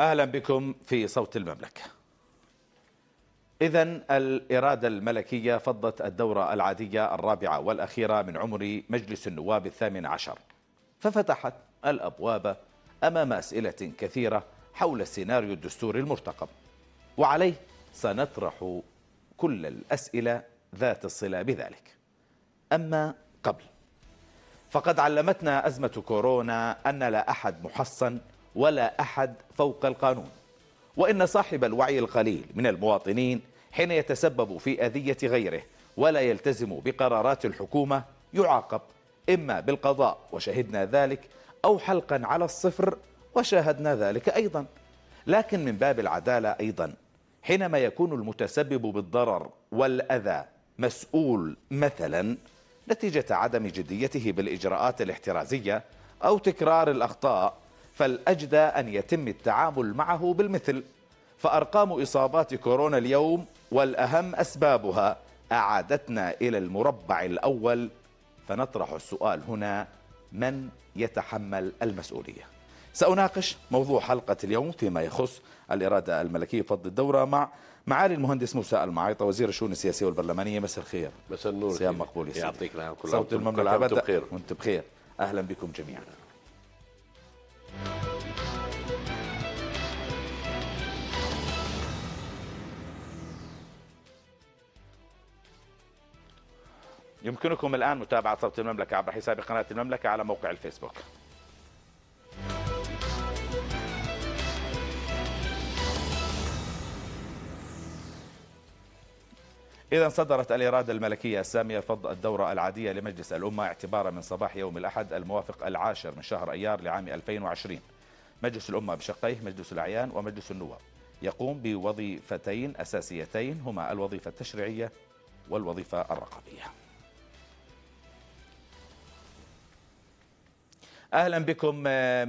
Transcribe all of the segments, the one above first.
أهلا بكم في صوت المملكة. إذا الإرادة الملكية فضت الدورة العادية الرابعة والأخيرة من عمر مجلس النواب الثامن عشر. ففتحت الأبواب أمام أسئلة كثيرة حول السيناريو الدستوري المرتقب. وعليه سنطرح كل الأسئلة ذات الصلة بذلك. أما قبل فقد علمتنا أزمة كورونا أن لا أحد محصن ولا أحد فوق القانون. وإن صاحب الوعي القليل من المواطنين حين يتسبب في أذية غيره ولا يلتزم بقرارات الحكومة يعاقب إما بالقضاء وشهدنا ذلك أو حلقا على الصفر وشاهدنا ذلك أيضا. لكن من باب العدالة أيضا حينما يكون المتسبب بالضرر والأذى مسؤول مثلا نتيجة عدم جديته بالإجراءات الاحترازية أو تكرار الأخطاء فالأجدى أن يتم التعامل معه بالمثل فأرقام إصابات كورونا اليوم والأهم أسبابها أعادتنا إلى المربع الأول. فنطرح السؤال هنا من يتحمل المسؤولية؟ سأناقش موضوع حلقة اليوم فيما يخص الإرادة الملكية فض الدورة مع معالي المهندس موسى المعيطة وزير الشؤون السياسية والبرلمانية. مساء الخير. مساء النور. صيام مقبول يا يعطيك العافية. كل صوت المملكة بخير. وانت بخير. أهلا بكم جميعا. يمكنكم الآن متابعة صوت المملكة عبر حساب قناة المملكة على موقع الفيسبوك. إذا صدرت الإرادة الملكية السامية فض الدورة العادية لمجلس الأمة اعتبارا من صباح يوم الأحد الموافق العاشر من شهر أيار لعام 2020 مجلس الأمة بشقيه مجلس الأعيان ومجلس النواب. يقوم بوظيفتين أساسيتين هما الوظيفة التشريعية والوظيفة الرقابية. أهلا بكم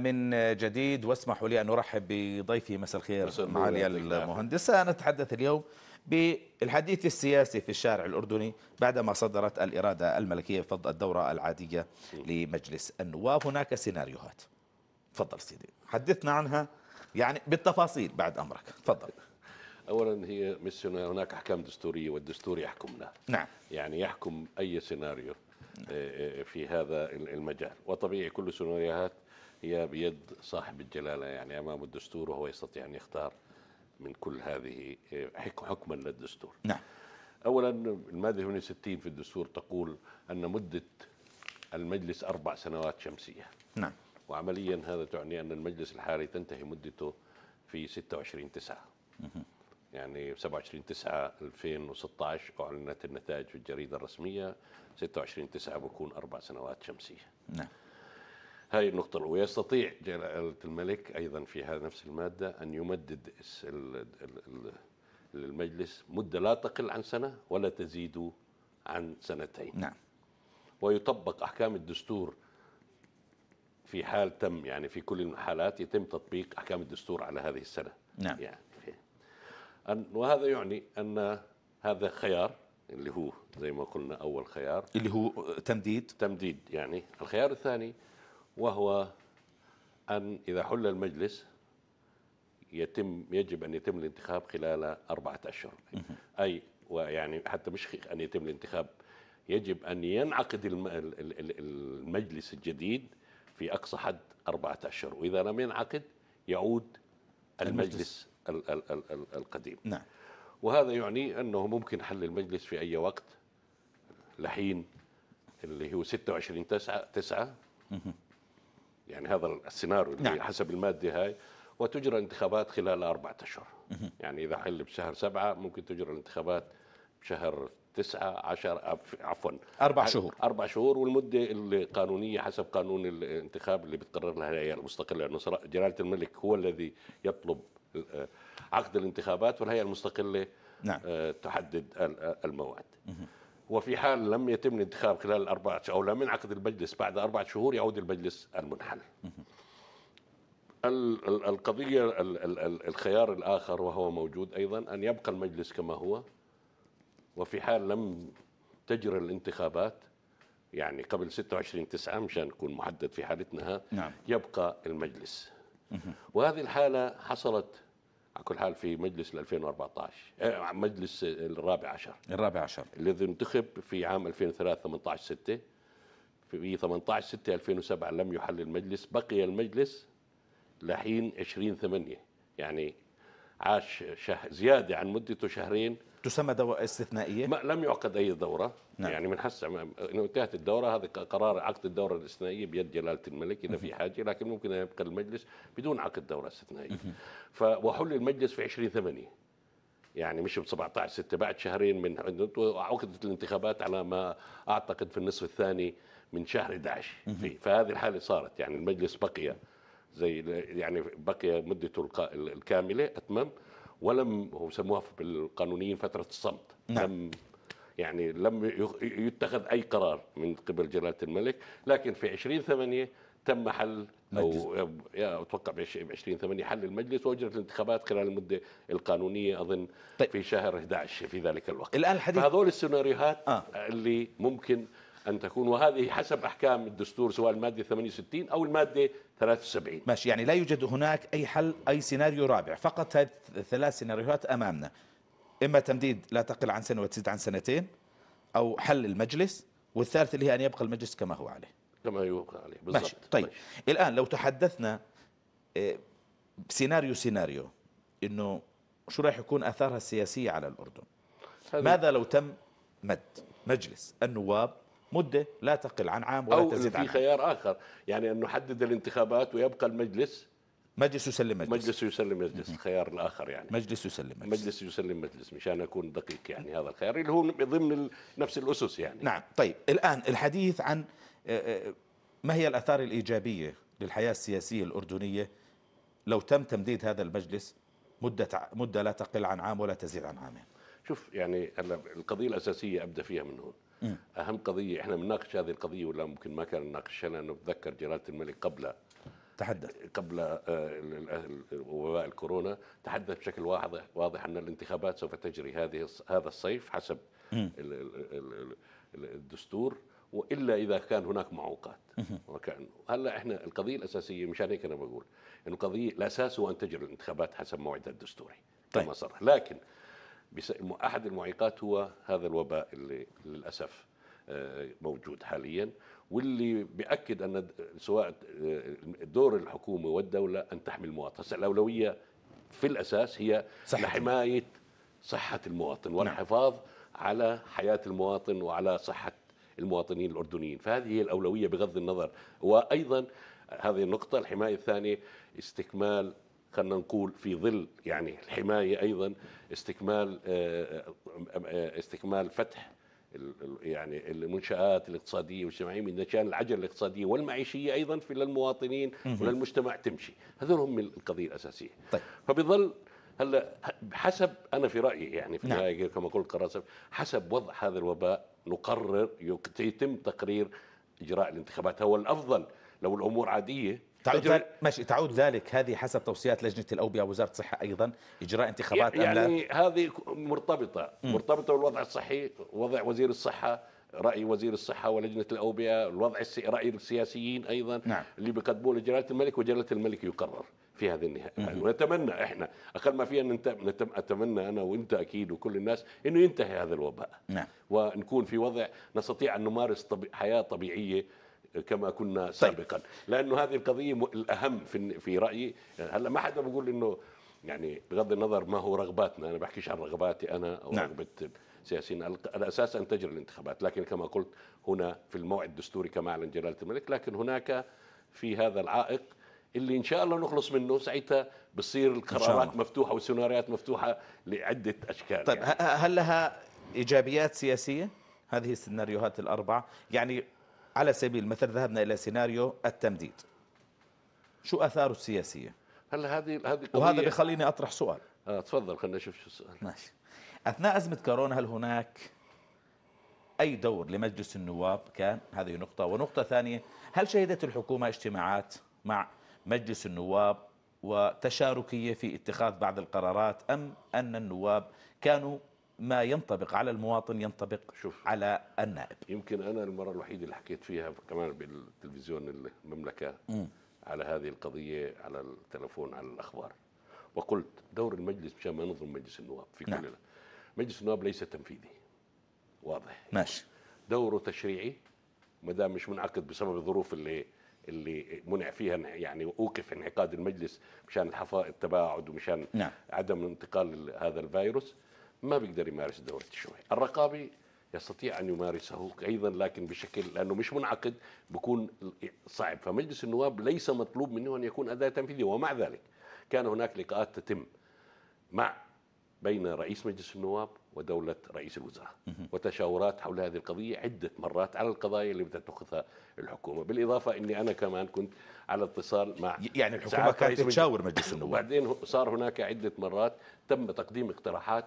من جديد واسمحوا لي أن أرحب بضيفي. مساء الخير معالي. المهندس. سنتحدث اليوم بالحديث السياسي في الشارع الأردني بعدما صدرت الإرادة الملكية بفض الدورة العادية لمجلس النواب. هناك سيناريوهات. تفضل سيدي. حدثنا عنها يعني بالتفاصيل بعد أمرك. تفضل. اولا هي مش هناك أحكام دستورية والدستور يحكمنا. نعم. يعني يحكم أي سيناريو. آه، آه، في هذا المجال. وطبيعي كل السيناريوهات هي بيد صاحب الجلالة يعني. امام الدستور وهو يستطيع أن يختار من كل هذه آه، حك- حكما للدستور. نعم. اولا المادة 68 في الدستور تقول أن مدة المجلس أربع سنوات شمسية. نعم. وعمليا هذا تعني أن المجلس الحالي تنتهي مدته في 26 9 يعني 27 9 2016 أعلنت النتائج في الجريدة الرسمية. 26 9 بكون أربع سنوات شمسية. نعم. هاي النقطة الأولى. ويستطيع جلالة الملك أيضا في هذا نفس المادة أن يمدد الس- ال- ال- ال- للمجلس مدة لا تقل عن سنة ولا تزيد عن سنتين. نعم. ويطبق أحكام الدستور في حال تم يعني في كل الحالات يتم تطبيق أحكام الدستور على هذه السنة. نعم. يعني أن وهذا يعني أن هذا خيار اللي هو زي ما قلنا أول خيار. اللي هو تمديد. تمديد يعني. الخيار الثاني وهو أن إذا حل المجلس يتم يجب أن يتم الانتخاب خلال أربعة أشهر. اي ويعني حتى مش أن يتم الانتخاب. يجب أن ينعقد الم- ال- ال- ال- المجلس الجديد في أقصى حد أربعة أشهر. وإذا لم ينعقد يعود المجلس. ال- ال- ال- ال- القديم. نعم. وهذا يعني أنه ممكن حل المجلس في أي وقت. لحين اللي هو 26 9 9 يعني هذا السيناريو اللي نعم. حسب المادة هاي. وتجرى انتخابات خلال أربعة أشهر. يعني إذا حل بشهر سبعة ممكن تجرى الانتخابات بشهر تسعة عشر عف- عفوا. أربع شهور. أربع شهور والمدة القانونية حسب قانون الانتخاب اللي بتقرر لها الهيئة المستقلة. لأنه جلالة الملك هو الذي يطلب عقد الانتخابات والهيئة المستقلة نعم. آه، تحدد آه، الموعد. وفي حال لم يتم الانتخاب خلال الأربعة أو لم ينعقد المجلس بعد أربعة شهور يعود المجلس المنحل ال- ال- القضية ال- ال- ال- الخيار الآخر وهو موجود أيضا أن يبقى المجلس كما هو. وفي حال لم تجرى الانتخابات يعني قبل 26 9 مشان نكون محدد في حالتنا نعم. يبقى المجلس. وهذه الحالة حصلت على كل حال في مجلس 2014 آه، مجلس الرابع عشر. الرابع عشر. الذي انتخب في عام 2003 18 6 في 18 6 2007 لم يحل المجلس بقي المجلس لحين 20 8 يعني عاش شه زيادة عن مدته شهرين. تسمى دورة استثنائية؟ ما لم يعقد أي دورة. نعم. يعني من حس إنه انتهت الدورة هذا قرار عقد الدورة الاستثنائية بيد جلالة الملك إذا في حاجة لكن ممكن يبقى المجلس بدون عقد دورة استثنائية. وحل المجلس في 20 8 يعني مش ب 17 6 بعد شهرين من عقدت الانتخابات على ما أعتقد في النصف الثاني من شهر 11 فهذه الحالة صارت يعني المجلس بقي زي يعني بقي مدته الكاملة أتمم ولم هو سموها بالقانونيين فترة الصمت نعم. لم يعني لم يتخذ أي قرار من قبل جلالة الملك لكن في 20 8 تم حل أو أتوقع ب 20 8 حل المجلس وأجرت الانتخابات خلال المدة القانونية أظن طيب. في شهر 11 في ذلك الوقت الآن الحديث فهذول السيناريوهات آه. اللي ممكن أن تكون. وهذه حسب أحكام الدستور سواء المادة 68 أو المادة 73 ماشي يعني لا يوجد هناك أي حل أي سيناريو رابع. فقط هذه الثلاث سيناريوهات أمامنا. إما تمديد لا تقل عن سنة وتزيد عن سنتين أو حل المجلس والثالث اللي هي أن يبقى المجلس كما هو عليه. كما يبقى عليه بالضبط. ماشي. طيب. ماشي. الآن لو تحدثنا آه، سيناريو سيناريو إنه شو راح يكون آثارها السياسية على الأردن؟ ماذا لو تم مد مجلس النواب مدة لا تقل عن عام ولا أو تزيد عن في خيار آخر يعني أن نحدد الانتخابات ويبقى المجلس. مجلس يسلم مجلس. مجلس يسلم مجلس الخيار الآخر يعني. مجلس يسلم مجلس. مجلس يسلم مجلس مشان أكون دقيق يعني هذا الخيار اللي هو ضمن نفس الأسس يعني. نعم. طيب الآن الحديث عن آه، آه، ما هي الآثار الإيجابية للحياة السياسية الأردنية؟ لو تم تمديد هذا المجلس مدة مدة لا تقل عن عام ولا تزيد عن عامين. شوف يعني القضية الأساسية أبدأ فيها من هون. أهم قضية إحنا بنناقش هذه القضية ولا ممكن ما كان نناقشها؟ لأنه بتذكر جلاله الملك قبل تحدث. قبل آه، وباء الكورونا. تحدث بشكل واضح واضح أن الانتخابات سوف تجري هذه هذا الصيف حسب الدستور. وإلا إذا كان هناك معوقات. وكان هلأ إحنا القضية الأساسية مشان هيك أنا بقول انه القضية الأساس هو أن تجري الانتخابات حسب موعدها الدستوري. طيب. كما صرح. لكن أحد المعيقات هو هذا الوباء اللي للأسف آه، موجود حاليا واللي بيأكد أن سواء آه، دور الحكومة والدولة أن تحمي المواطن الأولوية في الأساس هي صحة. لحمايه صحة المواطن نعم. والحفاظ نعم. على حياة المواطن وعلى صحة المواطنين الأردنيين فهذه هي الأولوية بغض النظر وأيضا هذه النقطة الحماية الثانية استكمال خلينا نقول في ظل يعني الحماية أيضا استكمال آه، آه، آه، استكمال فتح يعني المنشآت الاقتصادية والإجتماعية من نشان العجلة الاقتصادية والمعيشية أيضا في للمواطنين وللمجتمع تمشي هذول هم القضية الأساسية طيب. فبظل هلأ حسب أنا في رأيي يعني في نعم. كما قلت قرار حسب وضع هذا الوباء نقرر يتم تقرير إجراء الانتخابات هو الأفضل لو الأمور عادية تعود ذلك ماشي تعود ذلك هذه حسب توصيات لجنة الاوبئه وزاره الصحة أيضا إجراء انتخابات يعني؟ هذه مرتبطة م. مرتبطة بالوضع الصحي وضع وزير الصحة رأي وزير الصحة ولجنة الاوبئه الوضع السي... رأي السياسيين أيضا نعم. اللي بيقدموه لجلاله الملك وجلاله الملك يقرر في هذه النهاية يعني ونتمنى إحنا أقل ما فيها أن أتمنى أنا وأنت أكيد وكل الناس إنه ينتهي هذا الوباء نعم. ونكون في وضع نستطيع أن نمارس. حياة طبيعية كما كنا. سابقا لأنه هذه القضية الأهم في في رأيي هلأ ما حدا بقول إنه يعني بغض النظر ما هو رغباتنا أنا بحكيش عن رغباتي أنا أو نعم. رغبة السياسيين الأساس أن تجري الانتخابات لكن كما قلت هنا في الموعد الدستوري كما أعلن جلالة الملك لكن هناك في هذا العائق اللي إن شاء الله نخلص منه ساعتها بتصير القرارات مفتوحة والسيناريوهات مفتوحة لعدة أشكال طيب يعني. هل لها إيجابيات سياسية هذه السيناريوهات الأربعة يعني على سبيل المثل ذهبنا إلى سيناريو التمديد. شو أثاره السياسية؟ هلا هذه هذه وهذا بخليني أطرح سؤال. آه تفضل خلينا نشوف شو السؤال. ماشي. أثناء أزمة كورونا هل هناك أي دور لمجلس النواب؟ كان هذه نقطة. ونقطة ثانية هل شهدت الحكومة اجتماعات مع مجلس النواب وتشاركية في اتخاذ بعض القرارات؟ أم أن النواب كانوا ما ينطبق على المواطن ينطبق شوف. على النائب. يمكن أنا المرة الوحيدة اللي حكيت فيها كمان بالتلفزيون المملكة م. على هذه القضية على التلفون على الأخبار. وقلت دور المجلس مشان ما نظلم مجلس النواب في كل نعم. مجلس النواب ليس تنفيذي. واضح. ماشي. دوره تشريعي ما دام مش منعقد بسبب الظروف اللي اللي منع فيها يعني اوقف انعقاد المجلس مشان التباعد ومشان نعم. عدم انتقال هذا الفيروس. ما بيقدر يمارس دورة التشريعي الرقابي يستطيع أن يمارسه أيضا لكن بشكل لأنه مش منعقد بيكون صعب. فمجلس النواب ليس مطلوب منه أن يكون أداة تنفيذية. ومع ذلك كان هناك لقاءات تتم مع بين رئيس مجلس النواب ودولة رئيس الوزراء وتشاورات حول هذه القضية عدة مرات على القضايا اللي بتتخذها الحكومة. بالإضافة أني أنا كمان كنت على اتصال مع يعني الحكومة كانت تشاور مجلس النواب. وبعدين صار هناك عدة مرات تم تقديم اقتراحات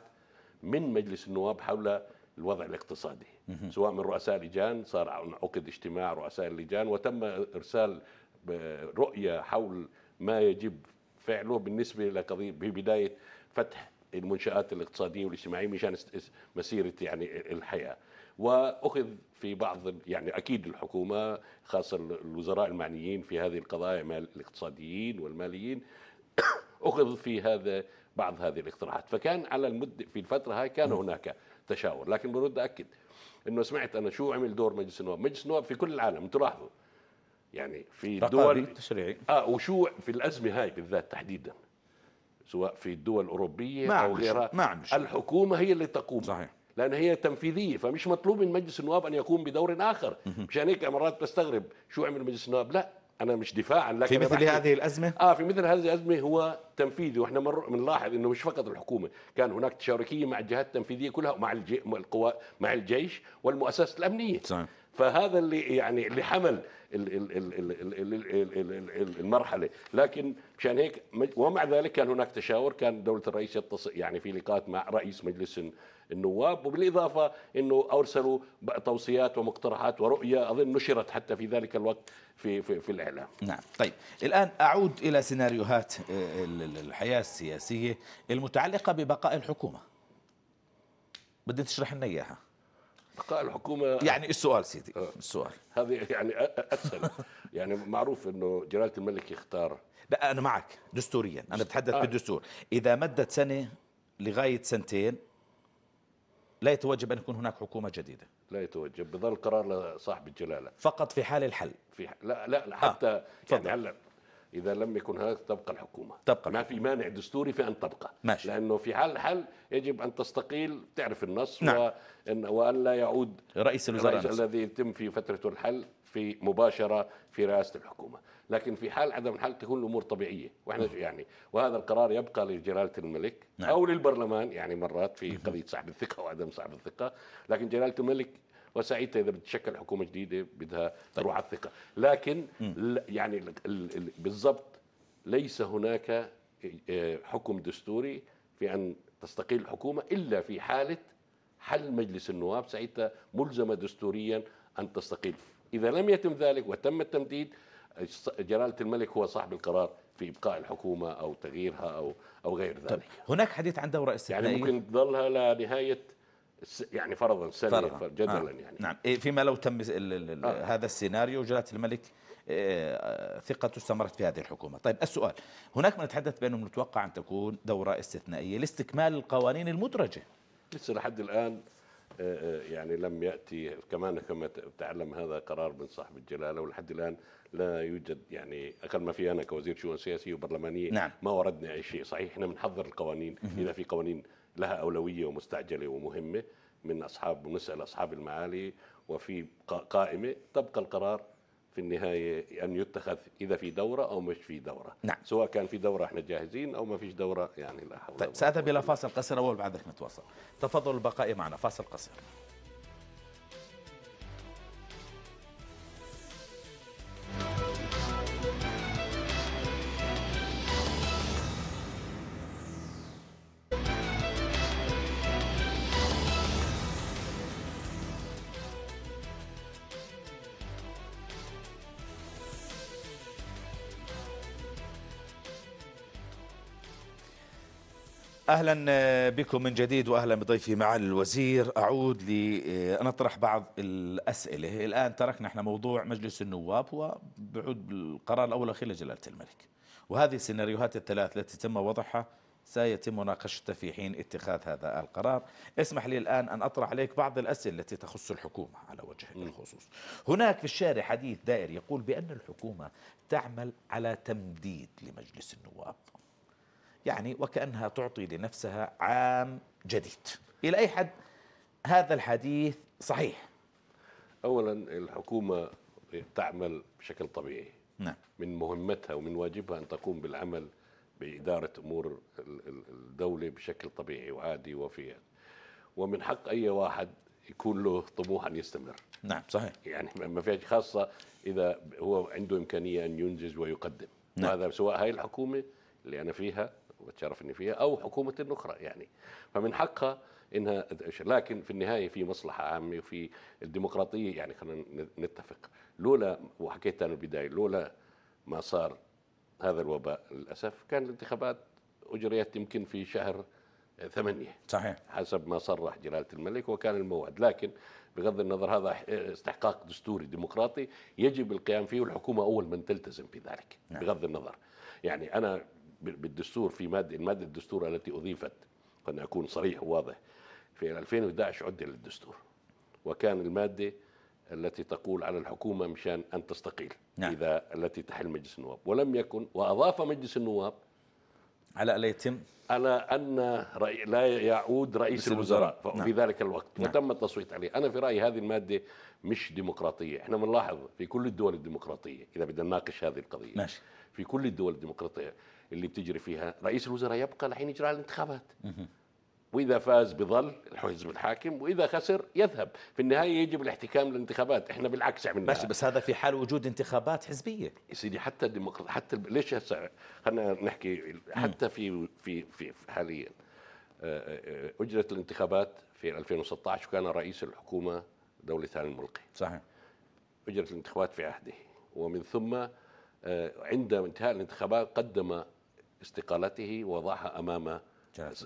من مجلس النواب حول الوضع الاقتصادي. سواء من رؤساء اللجان صار عقد اجتماع رؤساء اللجان وتم إرسال رؤية حول ما يجب فعله بالنسبة لقضيه ببدايه فتح المنشآت الاقتصادية والاجتماعية مشان مسيرة يعني الحياة. وأخذ في بعض يعني أكيد الحكومة خاصة الوزراء المعنيين في هذه القضايا الاقتصاديين والماليين أخذ في هذا بعض هذه الاقتراحات. فكان على المد في الفترة هاي كان هناك تشاور. لكن برد أكد إنه سمعت أنا شو عمل دور مجلس النواب. مجلس النواب في كل العالم أنتم لاحظوا يعني في دول تشريعي آه وشو في الأزمة هاي بالذات تحديدا سواء في الدول الأوروبية ما أو غيرها. ما. الحكومة هي اللي تقوم. صحيح. لأن هي تنفيذية فمش مطلوب من مجلس النواب أن يقوم بدور آخر. مشان هيك مرات بستغرب شو عمل مجلس النواب. لا أنا مش دفاعا لكن في مثل هذه الازمه آه في مثل هذه الازمه هو تنفيذي وإحنا بنلاحظ انه مش فقط الحكومة كان هناك تشاركيه مع الجهات التنفيذيه كلها ومع الجي مع القوى مع الجيش والمؤسسات الامنيه صحيح. فهذا اللي يعني اللي حمل المرحله لكن مشان هيك ومع ذلك كان هناك تشاور كان دوله الرئيس يتصل يعني في لقاءات مع رئيس مجلس النواب وبالإضافة إنه أرسلوا توصيات ومقترحات ورؤية أظن نشرت حتى في ذلك الوقت في في, في الإعلام. نعم طيب. الآن أعود إلى سيناريوهات ال- ال- الحياة السياسية المتعلقة ببقاء الحكومة. بدي تشرح لنا إياها. بقاء الحكومة يعني السؤال سيدي السؤال. هذه يعني اسهل يعني معروف إنه جلالة الملك يختار. لا أنا معك دستوريا. أنا بتحدث آه. بالدستور. إذا مدت سنة لغاية سنتين لا يتوجب أن يكون هناك حكومة جديدة لا يتوجب بظل قرار لصاحب الجلالة فقط في حال الحل في لا لا, لا حتى تفضل. يعني هلا إذا لم يكن هناك تبقى الحكومة تبقى ما في مانع دستوري في أن تبقى ماشي. لأنه في حال الحل يجب أن تستقيل تعرف النص نعم. وأن وأن لا يعود رئيس الوزراء. الذي يتم في فترته الحل في مباشرة في رئاسة الحكومة. لكن في حال عدم الحل تكون الأمور طبيعية. وإحنا يعني وهذا القرار يبقى لجلالة الملك نعم. أو للبرلمان يعني مرات في قضية سحب الثقة وعدم سحب الثقة. لكن جلالة الملك وساعتها إذا بتشكل حكومة جديدة بدها تروح على الثقة. لكن ل- يعني ال- ال- ال- بالضبط ليس هناك آه، حكم دستوري في أن تستقيل الحكومة إلا في حالة حل مجلس النواب. ساعتها ملزمة دستوريا أن تستقيل. إذا لم يتم ذلك وتم التمديد جلالة الملك هو صاحب القرار في إبقاء الحكومة أو تغييرها أو أو غير طيب ذلك هناك حديث عن دورة يعني استثنائية ممكن تظلها لنهاية الس- يعني فرضا سنه فرضاً. جدلا آه. يعني نعم إيه، فيما لو تم ال- آه. هذا السيناريو جلالة الملك آه، ثقته استمرت في هذه الحكومة طيب السؤال هناك من يتحدث بأنه متوقع أن تكون دورة استثنائية لاستكمال القوانين المدرجة لسه لحد آه، يعني لم يأتي كمان كما تعلم هذا قرار من صاحب الجلالة ولحد الآن لا يوجد يعني أقل ما في أنا كوزير شؤون سياسيه وبرلمانية نعم. ما وردنا أي شيء. صحيح إحنا بنحضر القوانين. إذا في قوانين لها أولوية ومستعجلة ومهمة من أصحاب بنسال أصحاب المعالي وفي قا- قائمة تبقى القرار في النهاية أن يتخذ إذا في دورة أو مش في دورة. نعم. سواء كان في دورة إحنا جاهزين أو ما فيش دورة يعني لا حول طيب قوة إلى فاصل قصير أول بعدك نتواصل. تفضلوا البقاء معنا فاصل قصير. أهلا بكم من جديد واهلا بضيفي معالي الوزير. أعود لنطرح بعض الأسئلة. الآن تركنا إحنا موضوع مجلس النواب هو بعود بالقرار الأول والاخير لجلالة الملك. وهذه السيناريوهات الثلاث التي تم وضعها سيتم مناقشتها في حين اتخاذ هذا القرار. اسمح لي الآن أن أطرح عليك بعض الأسئلة التي تخص الحكومة على وجه الخصوص. هناك في الشارع حديث دائر يقول بأن الحكومة تعمل على تمديد لمجلس النواب. يعني وكأنها تعطي لنفسها عام جديد. إلى أي حد هذا الحديث صحيح؟ أولا الحكومة تعمل بشكل طبيعي. نعم. من مهمتها ومن واجبها أن تقوم بالعمل بإدارة أمور الدولة بشكل طبيعي وعادي وفي ومن حق أي واحد يكون له طموح أن يستمر. نعم صحيح. يعني ما فيش خاصة إذا هو عنده إمكانية أن ينجز ويقدم. نعم. وهذا سواء هاي الحكومة اللي أنا فيها وبتشرف إني فيها أو حكومة أخرى يعني. فمن حقها إنها لكن في النهاية في مصلحة عامة وفي الديمقراطية يعني خلينا نتفق. لولا وحكيت أنا البداية لولا ما صار هذا الوباء للأسف كان الانتخابات أجريت يمكن في شهر ثمانية. صحيح. حسب ما صرح جلالة الملك وكان الموعد. لكن بغض النظر هذا استحقاق دستوري ديمقراطي يجب القيام فيه والحكومة أول من تلتزم في ذلك نعم. بغض النظر. يعني أنا بالدستور في ماده المادة الدستور التي أضيفت أن أكون صريح وواضح في 2011 عدل الدستور وكان المادة التي تقول على الحكومة مشان أن تستقيل نعم. إذا التي تحل مجلس النواب ولم يكن وأضاف مجلس النواب على الا يتم على أن رأي لا يعود رئيس الوزراء نعم. في ذلك الوقت نعم. وتم التصويت عليه أنا في رأيي هذه المادة مش ديمقراطية إحنا بنلاحظ في كل الدول الديمقراطية إذا بدنا نناقش هذه القضية ماشي. في كل الدول الديمقراطية اللي بتجري فيها. رئيس الوزراء يبقى لحين يجرى الانتخابات. وإذا فاز بظل الحزب الحاكم وإذا خسر يذهب. في النهاية يجب الاحتكام للانتخابات. إحنا بالعكس عملنا ماشي بس هذا في حال وجود انتخابات حزبية. يا سيدي حتى الديمقراطيه حتى ليش هسه خلينا نحكي حتى في في في حاليا. آه، آه، أجرت الانتخابات في 2016 وكان رئيس الحكومة دولة ثاني الملقي. صحيح. أجرت الانتخابات في عهده. ومن ثم آه، عند انتهاء الانتخابات قدم استقالته ووضعها أمام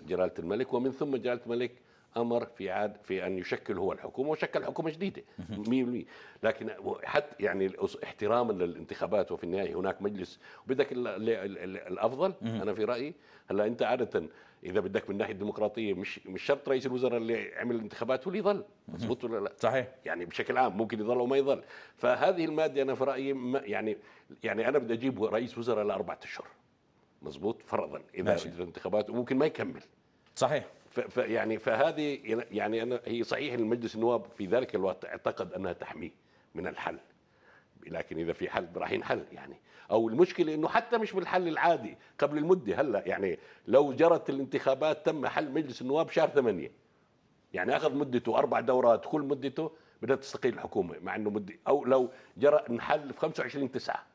جلاله الملك. ومن ثم جلاله الملك أمر في عاد في أن يشكل هو الحكومة وشكل حكومة جديدة. 100% لكن حتى يعني احتراما للانتخابات وفي النهاية هناك مجلس. وبدك الأفضل أنا في رأيي هلا أنت عادة إذا بدك من الناحيه الديمقراطية مش مش شرط رئيس الوزراء اللي عمل الانتخابات هو اللي يظل مضبوط ولا لا؟ صحيح. يعني بشكل عام ممكن يظل أو ما يظل فهذه المادة أنا في رأيي يعني يعني أنا بدي أجيب رئيس وزراء لأربعة أشهر. مظبوط؟ فرضا إذا ماشي. الانتخابات وممكن ما يكمل. صحيح. فيعني فهذه يعني أنا هي صحيح المجلس النواب في ذلك الوقت اعتقد أنها تحميه من الحل. لكن إذا في حل راح ينحل يعني. أو المشكلة إنه حتى مش بالحل العادي قبل المدة هلأ. يعني لو جرت الانتخابات تم حل مجلس النواب شهر ثمانية. يعني أخذ مدته أربع دورات كل مدته بدها تستقيل الحكومة مع إنه مدة أو لو جرى انحل في 25 9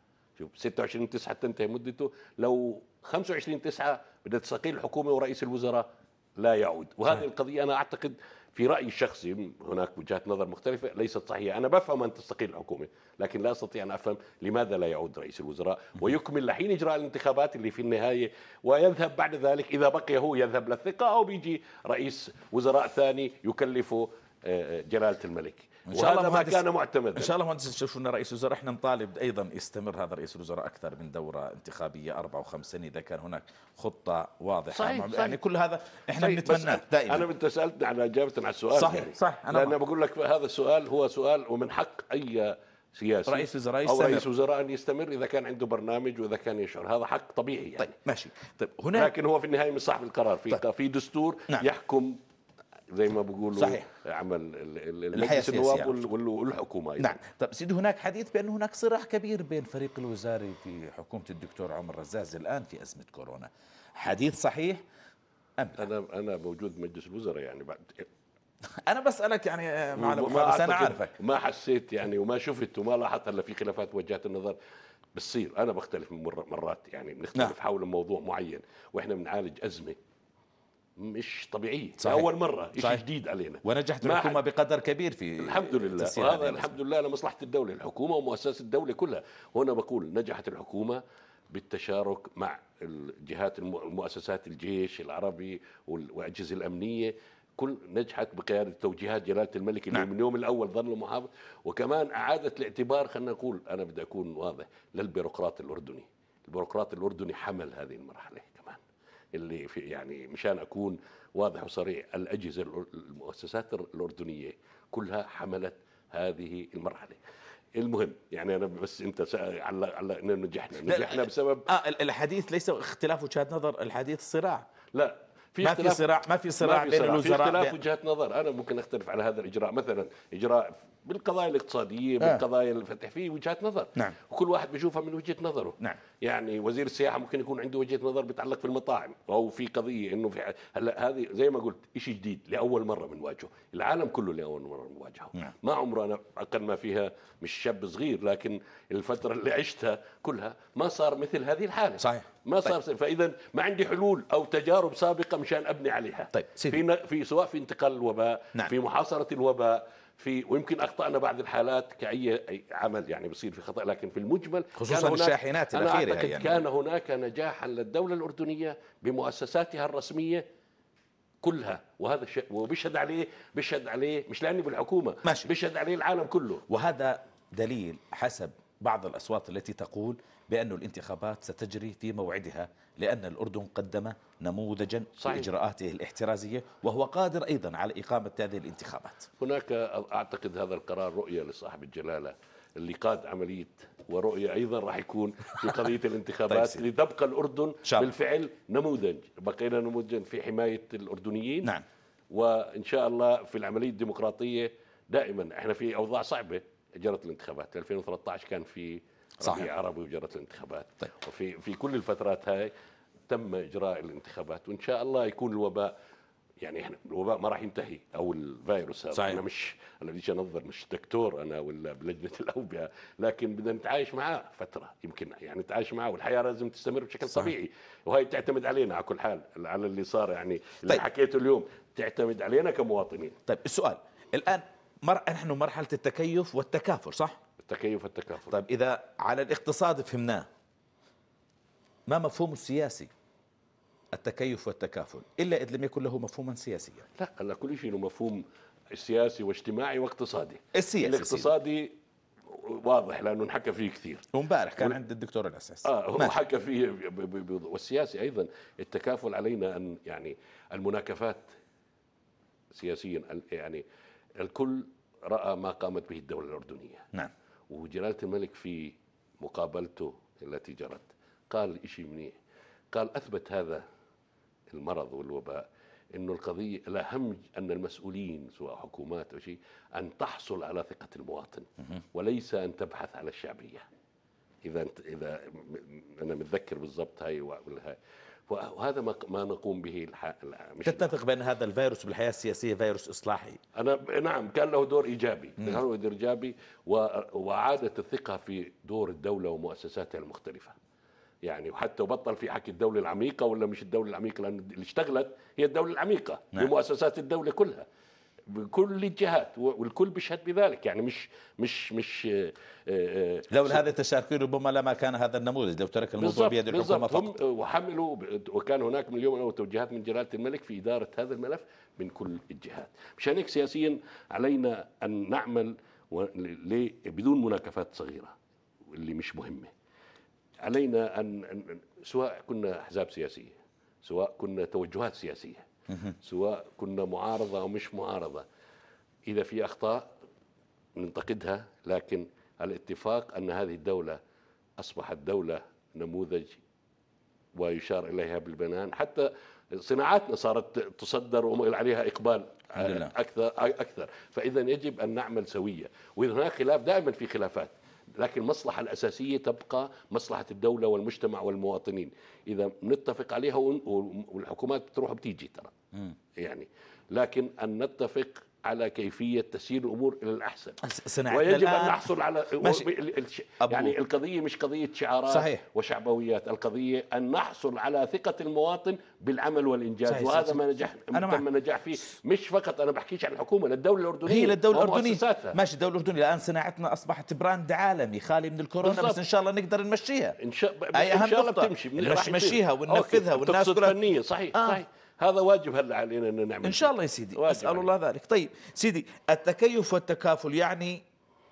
شوف 26 9 تنتهي مدته. لو 25 9 بدها تستقيل الحكومة ورئيس الوزراء لا يعود. وهذه صحيح. القضية أنا أعتقد في رأيي الشخصي هناك وجهات نظر مختلفة ليست صحيحة. أنا بفهم أن تستقيل الحكومة لكن لا أستطيع أن أفهم لماذا لا يعود رئيس الوزراء. ويكمل لحين إجراء الانتخابات اللي في النهاية ويذهب بعد ذلك إذا بقي هو يذهب للثقة أو بيجي رئيس وزراء ثاني يكلفه آه، آه، جلالة الملك. إن شاء الله ما كان معتمدا. إن شاء الله مهندس تشوفوا لنا رئيس الوزراء إحنا نطالب أيضا يستمر هذا رئيس الوزراء أكثر من دورة انتخابية أربع وخمس سنين إذا كان هناك خطة واضحة. صحيح يعني صحيح. كل هذا إحنا بنتمناه دائما. أنا أنت سألتني على إجابة على السؤال صحيح يعني. صح أنا لأن بقول لك هذا السؤال هو سؤال ومن حق أي سياسي. رئيس وزراء يستمر. أو رئيس وزراء أن يستمر إذا كان عنده برنامج وإذا كان يشعر. هذا حق طبيعي يعني. طيب ماشي. طيب هناك لكن هو في النهاية من صاحب القرار في طيب. في دستور نعم. يحكم زي ما بيقولوا صحيح. عمل المجلس النواب والحكومة نعم. طيب سيدي هناك حديث بأن هناك صراع كبير بين فريق الوزاري في حكومة الدكتور عمر رزاز الآن في أزمة كورونا. حديث صحيح أم أنا أنا موجود مجلس الوزراء يعني بعد أنا بسألك يعني معلم بس أنا عارفك. ما حسيت يعني وما شفت وما لاحظت إلا في خلافات وجهات النظر. بتصير. أنا بختلف مرات يعني بنختلف نعم. حول موضوع معين وإحنا بنعالج أزمة. مش طبيعية. صحيح. اول مرة شيء جديد علينا. ونجحت الحكومة بقدر كبير في الحمد لله. وهذا الحمد لله لمصلحه الدولة الحكومة ومؤسسات الدولة كلها. هنا بقول نجحت الحكومة بالتشارك مع الجهات الم- المؤسسات الجيش العربي وال- والأجهزة الأمنية. كل نجحت بقيادة توجيهات جلالة الملك اللي نعم. من اليوم الأول ظل محافظ. وكمان أعادت الاعتبار خلينا نقول أنا بدي أكون واضح للبيروقراط الأردني. البيروقراط الأردني حمل هذه المرحلة. كمان اللي في يعني مشان أكون واضح وصريح الأجهزة المؤسسات الأردنية كلها حملت هذه المرحلة. المهم يعني أنا بس أنت على على نجحنا. نجحنا بسبب ال- الحديث ليس اختلاف وجهات نظر الحديث صراع. لا في ما في صراع ما في صراع بين صراع. في الوزراء اختلاف وجهات نظر أنا ممكن أختلف على هذا الإجراء مثلا إجراء بالقضايا الاقتصادية آه. بالقضايا الفتح في وجهات نظر نعم. وكل واحد بيشوفها من وجهة نظره نعم. يعني وزير السياحة ممكن يكون عنده وجهة نظر بتعلق في المطاعم أو في قضية إنه في هلا هذه زي ما قلت شيء جديد لأول مرة بنواجهه العالم كله لأول مرة بنواجهه نعم. ما عمره أنا أقل ما فيها مش شاب صغير لكن الفترة اللي عشتها كلها ما صار مثل هذه الحالة صحيح. ما صار فإذا ما عندي حلول أو تجارب سابقة مشان أبني عليها طيب، سيدي. في في سواء في انتقال الوباء نعم. في محاصرة الوباء في ويمكن أخطأنا بعض الحالات كأي عمل يعني بصير في خطأ لكن في المجمل خصوصاً كان هناك- الشاحنات أنا الأخيرة أعتقد يعني. كان هناك نجاحا للدولة الأردنية بمؤسساتها الرسمية كلها وهذا الشيء وبيشهد عليه بيشهد عليه مش لأني بالحكومة ماشي. بيشهد عليه العالم كله وهذا دليل حسب بعض الأصوات التي تقول بأن الانتخابات ستجري في موعدها لأن الأردن قدم نموذجا صحيح. لإجراءاته الاحترازية وهو قادر أيضا على إقامة هذه الانتخابات هناك أعتقد هذا القرار رؤية لصاحب الجلالة اللي قاد عملية ورؤية أيضا راح يكون في طيب الانتخابات سيدي. لتبقى الأردن شاء الله. بالفعل نموذج بقينا نموذجا في حماية الأردنيين نعم. وإن شاء الله في العملية الديمقراطية دائما إحنا في أوضاع صعبة جرت الانتخابات 2013 كان في صحيح. عربي وجرت الانتخابات طيب. وفي في كل الفترات هاي تم إجراء الانتخابات وإن شاء الله يكون الوباء يعني إحنا الوباء ما راح ينتهي أو الفيروس هذا صحيح. أنا مش أنا بديش أنظر مش دكتور أنا ولا بلجنة الأوبئة لكن بدنا نتعايش معاه فترة يمكن يعني نتعايش معاه والحياة لازم تستمر بشكل صحيح. طبيعي وهي بتعتمد علينا على كل حال على اللي صار يعني اللي طيب. حكيته اليوم تعتمد علينا كمواطنين طيب السؤال الآن مر... نحن مرحلة التكيف والتكافل صح؟ التكيف والتكافل طيب إذا على الاقتصاد فهمناه. ما مفهوم السياسي؟ التكيف والتكافل إلا إذ لم يكن له مفهوما سياسيا. لا هلا كل شيء له مفهوم سياسي واجتماعي واقتصادي. السياسي الاقتصادي واضح لأنه انحكى فيه كثير. وامبارح كان عند الدكتور الأساس. آه هو ماشي. حكى فيه ب- ب- ب- والسياسي أيضا التكافل علينا أن يعني المناكفات سياسيا يعني الكل رأى ما قامت به الدولة الأردنية. نعم. وجلالة الملك في مقابلته التي جرت قال شيء منيح. قال أثبت هذا المرض والوباء انه القضية الاهم أن المسؤولين سواء حكومات أو شيء أن تحصل على ثقة المواطن وليس أن تبحث على الشعبية. إذا انت إذا أنا متذكر بالضبط هاي وهاي وهذا ما ما نقوم به الح... مش تتفق بأن هذا الفيروس بالحياة السياسية فيروس إصلاحي. أنا نعم كان له دور إيجابي كان له دور إيجابي و... واعاده الثقة في دور الدولة ومؤسساتها المختلفة. يعني وحتى وبطل في حكي الدولة العميقة ولا مش الدولة العميقة لأن اللي اشتغلت هي الدولة العميقة نعم. بمؤسسات الدولة كلها. بكل الجهات والكل بيشهد بذلك. يعني مش مش مش آه، آه، لولا هذا التشاركين ربما لما كان هذا النموذج لو ترك الموضوع بيد بالضبط. فقط. هم وحملوا وكان هناك من اليوم الأول توجيهات من جلالة الملك في إدارة هذا الملف من كل الجهات. مشان هيك سياسيا علينا أن نعمل بدون مناكفات صغيرة اللي مش مهمة. علينا أن سواء كنا أحزاب سياسية سواء كنا توجهات سياسية سواء كنا معارضة أو مش معارضة. إذا في أخطاء ننتقدها لكن الاتفاق أن هذه الدولة أصبحت دولة نموذج ويشار إليها بالبنان حتى صناعاتنا صارت تصدر وعليها إقبال. أكثر أكثر. فإذا يجب أن نعمل سوية. وإذا هناك خلاف دائما في خلافات. لكن المصلحة الأساسية تبقى مصلحة الدولة والمجتمع والمواطنين. إذا نتفق عليها والحكومات بتروح بتيجي ترى. يعني لكن أن نتفق على كيفية تسيير الأمور إلى الأحسن صناعتنا ويجب أن نحصل على ماشي. يعني القضية مش قضية شعارات صحيح. وشعبويات القضية أن نحصل على ثقة المواطن بالعمل والإنجاز صحيح. وهذا ما نجح أنا. تم النجاح فيه مش فقط أنا بحكيش عن الحكومة للدوله الأردنية هي للدولة الأردنية. ماشي الدولة الأردنية الآن صناعتنا أصبحت براند عالمي خالي من الكورونا بالضبط. بس إن شاء الله نقدر نمشيها إن شاء أي أهم ان شاء الله. بتمشي. نمشيها وننفذها. والناس كلها- فنيا صحيح آه. صحيح هذا واجب هلا علينا ان نعمل إن شاء الله يا سيدي. علينا. الله ذلك. طيب سيدي التكيف والتكافل يعني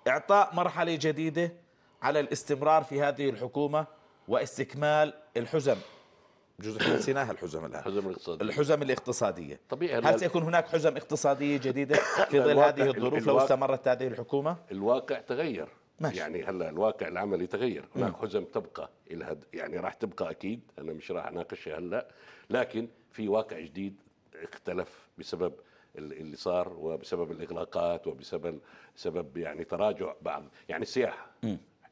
إعطاء مرحلة جديدة على الاستمرار في هذه الحكومة واستكمال الحزم. جزء نسيناها الحزم الآن. الحزم الاقتصادي الحزم الاقتصادية. طبيعي هل سيكون هناك حزم اقتصادية جديدة في ظل هذه الظروف لو استمرت هذه الحكومة؟ الواقع تغير. ماشي. يعني هلا الواقع العملي تغير. هناك حزم تبقى إلى يعني راح تبقى أكيد. أنا مش راح أناقشها هلا. لكن في واقع جديد اختلف بسبب ال- اللي صار وبسبب الإغلاقات وبسبب سبب يعني تراجع بعض يعني السياحة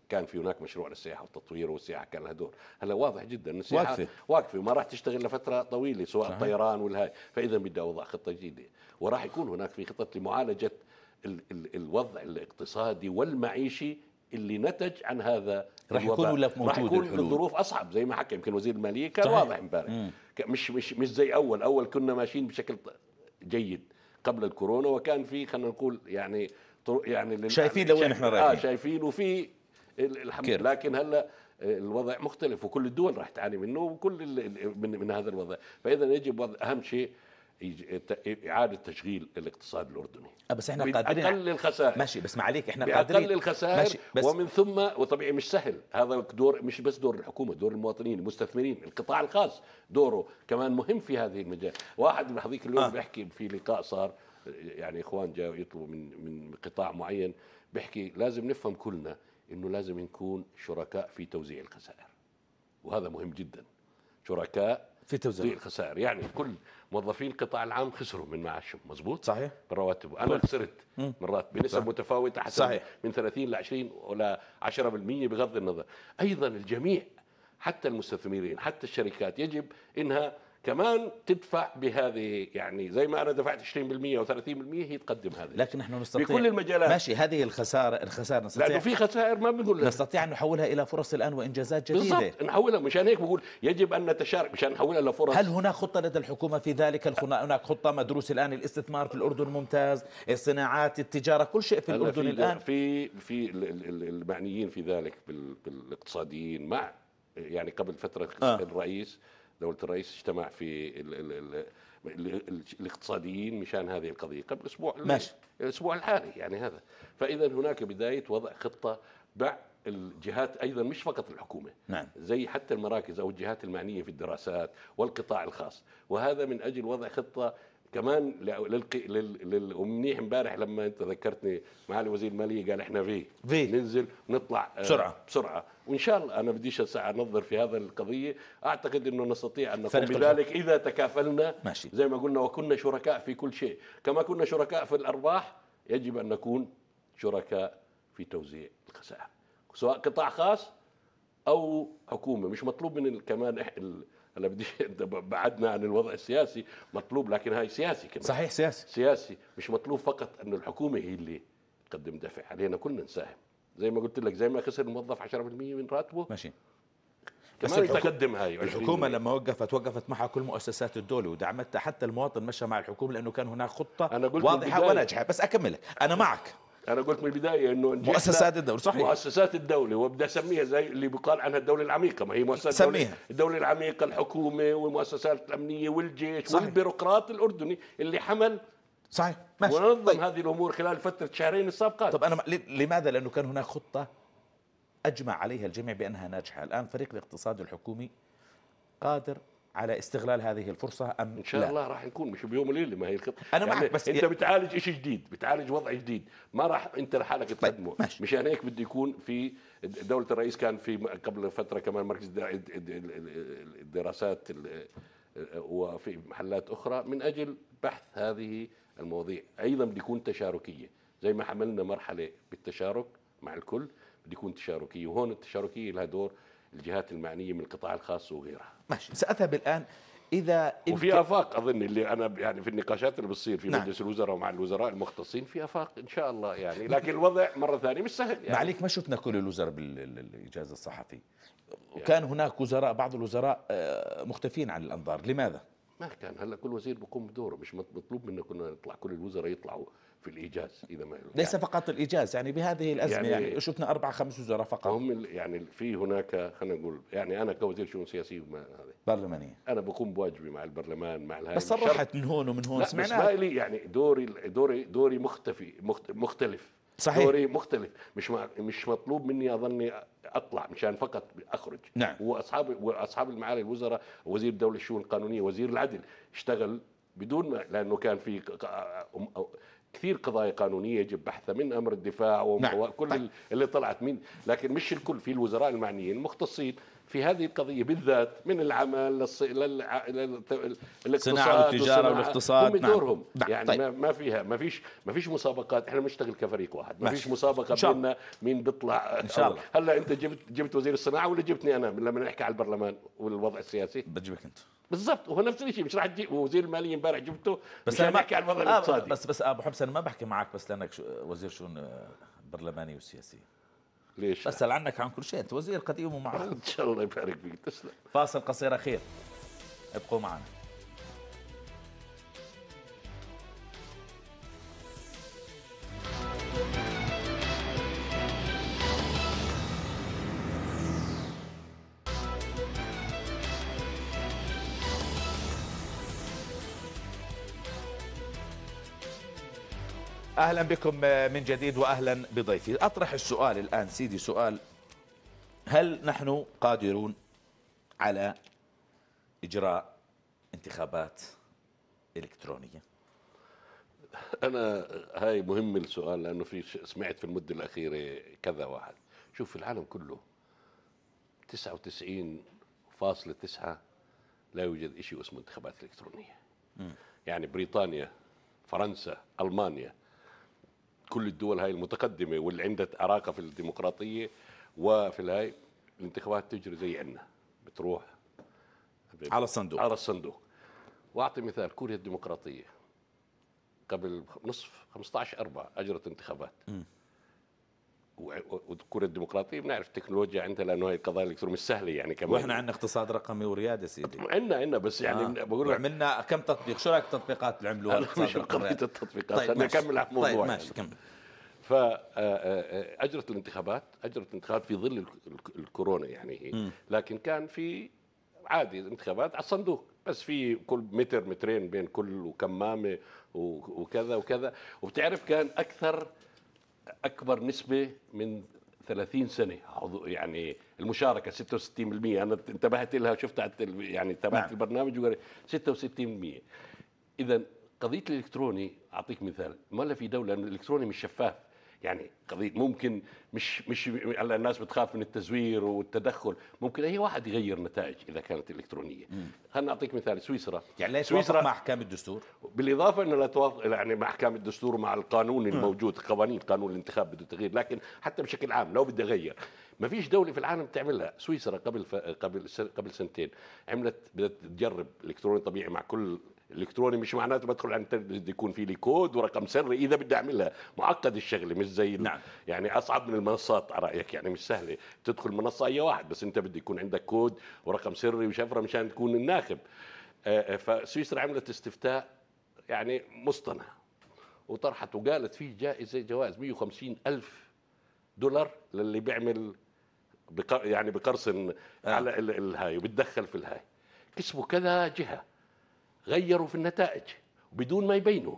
كان في هناك مشروع للسياحة والتطوير والسياحة كان لها دور هلا واضح جدا إن السياحة واقفة. واقفة وما راح تشتغل لفترة طويلة سواء صحيح. الطيران والهاي فاذا بدي اوضع خطة جديدة وراح يكون هناك في خطط لمعالجة ال ال الوضع الاقتصادي والمعيشي اللي نتج عن هذا راح الوباء. يكون ولا راح موجود يكون الحلول؟ الظروف أصعب زي ما حكى يمكن وزير المالية كان صحيح. واضح امبارح مش مش مش زي أول أول كنا ماشيين بشكل جيد قبل الكورونا وكان في خلينا نقول يعني يعني شايفين لوين شايف- إحنا آه رايحين. شايفين وفي ال- الحمد. لله لكن هلأ الوضع مختلف وكل الدول راح تعاني منه وكل من, من هذا الوضع فإذا يجب وضع أهم شيء إعادة تشغيل الاقتصاد الأردني. آه، بس إحنا قادرين باقل الخسائر. ماشي بس ما عليك إحنا قادرين الخسائر ماشي بس ومن ثم وطبيعي مش سهل. هذا دور مش بس دور الحكومة دور المواطنين المستثمرين القطاع الخاص. دوره كمان مهم في هذه المجال. واحد من هذيك اليوم. آه. بيحكي في لقاء صار يعني إخوان جاوا يطلبوا من من قطاع معين بيحكي لازم نفهم كلنا إنه لازم نكون شركاء في توزيع الخسائر. وهذا مهم جدا. شركاء في توزيع. الخسائر يعني كل موظفين القطاع العام خسروا من معاشهم مزبوط صحيح. برواتب أنا خسرت مرات بنسب صح. متفاوتة حسب صحيح. من 30 ل 20 ولا 10% بغض النظر. أيضا الجميع حتى المستثمرين حتى الشركات يجب إنها كمان تدفع بهذه يعني زي ما أنا دفعت 20% أو 30% هي تقدم هذه. لكن نحن نستطيع. في كل المجالات. ماشي هذه الخسارة الخسارة لأنه نستطيع في خسائر ما بنقول نستطيع أن نحولها إلى فرص الآن وإنجازات جديدة. بالضبط نحولها. مشان هيك بقول يجب أن نتشارك مشان نحولها لفرص هل هناك خطة لدى الحكومة في ذلك؟ هناك خطة مدروس الآن؟ الاستثمار في الأردن ممتاز، الصناعات، التجارة، كل شيء في هلا الأردن في الآن. في في ال- ال- ال- المعنيين في ذلك بال- بالاقتصاديين مع يعني قبل فترة آه. الرئيس دولة الرئيس اجتمع في ال ال ال ال ال الاقتصاديين مشان هذه القضية قبل أسبوع ماشي. الأسبوع الحالي يعني هذا فإذا هناك بداية وضع خطة مع الجهات أيضا مش فقط الحكومة نعم. زي حتى المراكز أو الجهات المعنية في الدراسات والقطاع الخاص وهذا من أجل وضع خطة كمان للق... لل... لل... ومنيح امبارح لما انت ذكرتني معالي وزير المالية قال إحنا في في. ننزل ونطلع آه، بسرعة. بسرعة. وإن شاء الله أنا بديش هسه أنظر في هذا القضية. أعتقد إنه نستطيع أن نقوم بذلك إذا تكافلنا. ماشي. زي ما قلنا وكنا شركاء في كل شيء. كما كنا شركاء في الأرباح يجب أن نكون شركاء في توزيع الخسائر. سواء قطاع خاص أو حكومة. مش مطلوب من كمان هلا بدي بعدنا عن الوضع السياسي مطلوب لكن هاي سياسي كمان. صحيح سياسي. سياسي. مش مطلوب فقط إنه الحكومة هي اللي تقدم دفع علينا كلنا نساهم. زي ما قلت لك زي ما خسر الموظف 10% من راتبه. ماشي. بس كمان يتقدم هاي الحكومة 20%. لما وقفت وقفت معها كل مؤسسات الدولة ودعمتها. حتى المواطن مشى مع الحكومة لأنه كان هناك خطة أنا قلت واضحة. وناجحة. بس أكملك أنا معك. أنا قلت من البداية إنه مؤسسات الدولة، صحيح. مؤسسات الدولة وبدي أسميها زي اللي بيقال عنها الدولة العميقة ما هي مؤسسات سميها. الدولة, الدولة العميقة الحكومة والمؤسسات الأمنية والجيش صحيح. والبيروقراط الأردني اللي حمل صحيح ماشي ونظم طيب. هذه الأمور خلال فترة شهرين السابقات طب ل- لماذا؟ لأنه كان هناك خطة أجمع عليها الجميع بأنها ناجحة الآن فريق الاقتصاد الحكومي قادر على استغلال هذه الفرصة أم إن شاء لا؟ الله راح نكون مش بيوم وليله ما هي الخطه أنا يعني معك، بس أنت بتعالج شيء جديد بتعالج وضع جديد. ما راح أنت لحالك تقدمه. ماشي. مشان هيك بده يكون في دولة الرئيس كان في قبل فترة كمان مركز الد- الد- الد- الدراسات ال- وفي محلات أخرى من أجل بحث هذه المواضيع. أيضا بده يكون تشاركية. زي ما حملنا مرحلة بالتشارك مع الكل بده يكون تشاركية. وهون التشاركية لها دور الجهات المعنية من القطاع الخاص وغيرها. ماشي سأذهب الآن إذا وفي آفاق أظن اللي أنا يعني في النقاشات اللي بتصير في نعم. مجلس الوزراء ومع الوزراء المختصين في آفاق إن شاء الله يعني لكن الوضع مرة ثانية مش سهل يعني. ما عليك ما شفنا كل الوزراء بالإجازة الصحفي؟ وكان هناك وزراء بعض الوزراء آه، مختفين عن الأنظار لماذا؟ ما كان هلا كل وزير بيقوم بدوره مش مطلوب منا كنا نطلع كل الوزراء يطلعوا. في الإيجاز إذا ما ليس فقط الإيجاز يعني بهذه الأزمة يعني, يعني- يعني شفنا أربع خمس وزراء فقط. هم يعني في هناك خلينا نقول يعني أنا كوزير شؤون سياسيه برلمانية. أنا بقوم بواجبي مع البرلمان مع الهيئه بس صرحت من هون ومن هون لا بس لي يعني دوري دوري دوري مختفي مخت- مختلف. صحيح. دوري مختلف. مش مش مطلوب مني أظني أطلع مشان فقط أخرج. نعم. واصحاب واصحاب المعالي الوزراء وزير الدولة الشؤون القانونية وزير العدل اشتغل بدون ما لأنه كان في كثير قضايا قانونية يجب بحثها من أمر الدفاع نعم. وكل طيب. ال- اللي طلعت من لكن مش الكل في الوزراء المعنيين المختصين في هذه القضية بالذات من العمل للص... للع... لل... الاقتصاد صناعة والتجارة والصناعة. والاقتصاد، هم نعم. دورهم نعم. يعني طيب. ما, فيها ما فيش ما فيش مسابقات إحنا بنشتغل كفريق واحد ما ماشي. فيش مسابقه. بيننا مين بيطلع إن شاء الله. هلا أنت جبت جبت وزير الصناعة ولا جبتني أنا لما نحكي على البرلمان والوضع السياسي بجيبك أنت بالضبط وهو نفس الشيء مش راح تجيب وزير المالية امبارح جبته بس ما نحكي على الوضع آه الاقتصادي بس بس أبو حمص أنا ما بحكي معك بس لأنك شو- وزير شؤون آه، برلمانيه وسياسيه ليش؟ بسال عنك عن كل شيء أنت وزير قديم ومعروف. إن شاء الله يبارك فيك تسلم. فاصل قصير أخير. ابقوا معنا. أهلا بكم من جديد واهلا بضيفي. أطرح السؤال الآن سيدي سؤال هل نحن قادرون على إجراء انتخابات إلكترونية؟ أنا هاي مهم السؤال لأنه في سمعت في المدة الأخيرة كذا واحد. شوف في العالم كله 99.9 لا يوجد شيء اسمه انتخابات إلكترونية. يعني بريطانيا فرنسا ألمانيا كل الدول هاي المتقدمة واللي عندها عراقه في الديمقراطية وفي الهاي الانتخابات تجري زي عندنا بتروح. على الصندوق. على الصندوق. وأعطي مثال كوريا الديمقراطية. قبل نصف 15 4 أجرت انتخابات. و- و- وكوريا الديمقراطيه بنعرف التكنولوجيا عندها لأنه هي القضايا الإلكترونية مش سهلة يعني كمان وإحنا عندنا اقتصاد رقمي وريادة سيدي عندنا عندنا بس يعني آه. بقول لك عملنا كم تطبيق شو رأيك التطبيقات اللي عملوها مش قضية؟ التطبيقات طيب خلينا ماشي. نكمل على الموضوع طيب. ماشي كمل فاجرت الانتخابات اجرت الانتخابات في ظل ال- ال- الكورونا يعني لكن كان في عادي انتخابات على الصندوق بس في كل متر مترين بين كل وكمامة و- وكذا وكذا وبتعرف كان أكثر أكبر نسبة من 30 سنة. يعني المشاركة 66% أنا انتبهت لها شفتها على يعني تابعت نعم. البرنامج وقريت 66% إذا قضية الإلكتروني أعطيك مثال ما لا في دولة الالكتروني مش شفاف. يعني قضية ممكن مش مش هلا الناس بتخاف من التزوير والتدخل. ممكن أي واحد يغير نتائج إذا كانت إلكترونية. خلينا أعطيك مثال سويسرا. يعني لا سويسرا مع أحكام الدستور؟ بالإضافة إنه لا توافق يعني مع أحكام الدستور ومع القانون الموجود قوانين قانون الانتخاب بده تغيير. لكن حتى بشكل عام لو بدي أغير ما فيش دولة في العالم تعملها سويسرا قبل ف... قبل. قبل سنتين عملت بدها تجرب إلكتروني طبيعي مع كل إلكتروني مش معناته بدخل على الانترنت بده يكون في لي كود ورقم سري إذا بدي أعملها معقد الشغلة مش زي نعم. يعني أصعب من المنصات على رأيك يعني مش سهلة تدخل منصة أي واحد بس أنت بده يكون عندك كود ورقم سري وشفره مشان تكون الناخب آه، آه، فسويسرا عملت استفتاء يعني مصطنع وطرحت وقالت فيه جائزة جوائز 150 ألف دولار للي بيعمل بق... يعني بقرصن آه. على ال- الهاي وبتدخل في الهاي كسبوا كذا جهة غيروا في النتائج بدون ما يبينوا.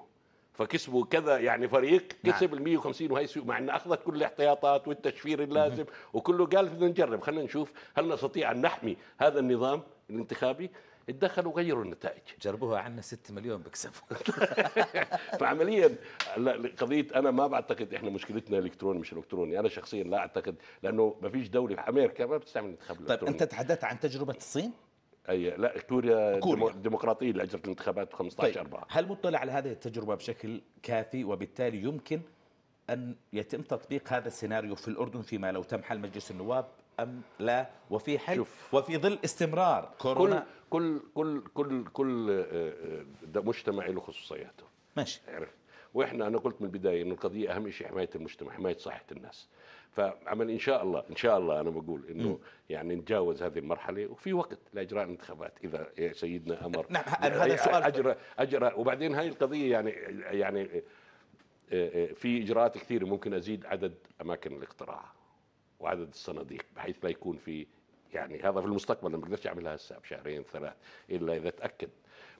فكسبوا كذا يعني فريق نعم. كسب ال 150 وهي مع ان أخذت كل الاحتياطات والتشفير اللازم. وكله قال بدنا نجرب خلينا نشوف هل نستطيع أن نحمي هذا النظام الانتخابي. اتدخلوا وغيروا النتائج. جربوها عنا 6 مليون بكسبوا. فعمليا قضية أنا ما بعتقد إحنا مشكلتنا الكتروني مش إلكتروني. أنا شخصيا لا أعتقد لأنه ما فيش دولة في أمريكا ما بتستعمل الانتخاب طيب الإلكتروني. أنت تحدثت عن تجربة الصين؟ أي لا كوريا, كوريا. كوريا. الديمقراطيه اللي اجرت الانتخابات 15 طيب 4 هل مطلع على هذه التجربة بشكل كافي وبالتالي يمكن أن يتم تطبيق هذا السيناريو في الأردن فيما لو تم حل مجلس النواب أم لا وفي حل شوف. وفي ظل استمرار كورونا كل كل كل كل آه، آه، ده مجتمع له خصوصياته ماشي عرفت وإحنا أنا قلت من البداية انه القضية أهم شيء حماية المجتمع حماية صحة الناس فعمل إن شاء الله إن شاء الله أنا بقول إنه يعني نتجاوز هذه المرحلة وفي وقت لاجراء الانتخابات إذا سيدنا أمر. نعم، هذا سؤال- اجرى اجرى وبعدين هاي القضية يعني يعني آه، آه، في إجراءات كثيرة ممكن أزيد عدد أماكن الاقتراع وعدد الصناديق بحيث لا يكون في يعني هذا في المستقبل ما بقدرش أعملها هسه بشهرين ثلاث إلا إذا تاكد